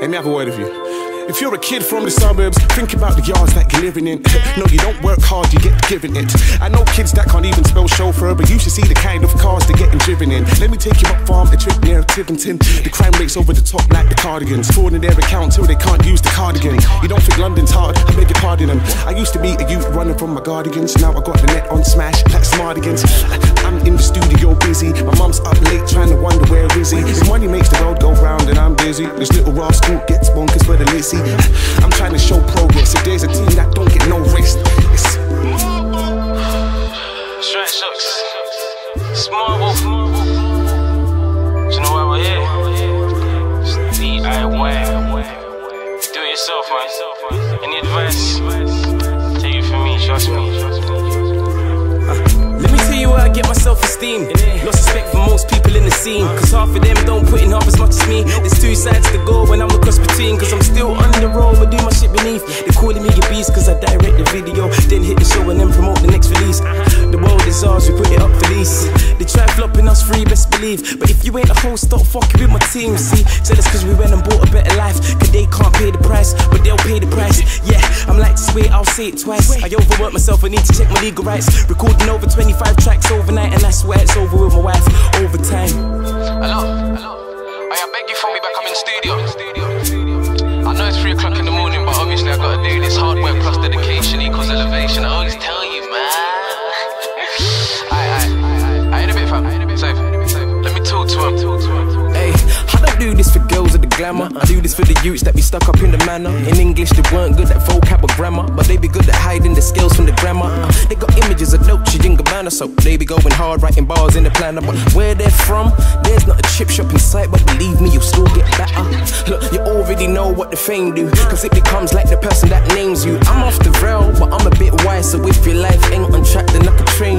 Let me have a word with you. If you're a kid from the suburbs, think about the yards that you're living in. no, you don't work hard, you get given it. I know kids that can't even spell chauffeur, but you should see the kind of cars they're getting driven in. Let me take you up farm, a trip near Tiverton. The crime rate's over the top like the cardigans. In their account till they can't use the cardigan. You don't think London's hard? I beg your pardon. Them. I used to be a youth running from my guardians. Now I got the net on smash like smardigans. I'm in the studio busy. My mum's up late trying to wonder where is he. This little rascal gets bonkers for the lissy. I'm trying to show progress. If there's a team that don't get no rest, it's Straight shocks. Small wolf. Do you know why we're here? Just DIY. Do it yourself, man. Any advice? Take it from me, trust me. Let me tell you where I get my self esteem. Lost respect for most people in the scene. Cause half of them don't put in half as much as me. There's beneath. They're calling me a beast cause I direct the video. Then hit the show and then promote the next release. The world is ours, we put it up for lease. They try flopping us free, best believe. But if you ain't a host, stop fucking with my team. See, jealous cause we went and bought a better life. Cause they can't pay the price, but they'll pay the price. Yeah, I'm like way, I'll say it twice. I overwork myself, I need to check my legal rights. Recording over 25 tracks overnight, and that's where it's over with my wife. I hard work plus dedication equals elevation. I always tell you, man. Aye, aye, aye. in a bit, fam. Safe. Let me talk to him. Hey, I don't do this for girls or the glamour. I do this for the youths that be stuck up in the manner. In English, they weren't good at vocab or grammar, but they be good at hiding the skills from the grammar. Uh, they got images of Dolce and Gabbana, so they be going hard writing bars in the planner. But where they're from, there's not a chip what the fame do, cause it becomes like the person that names you. I'm off the rail, but I'm a bit wise, so if your life ain't on track, then I can train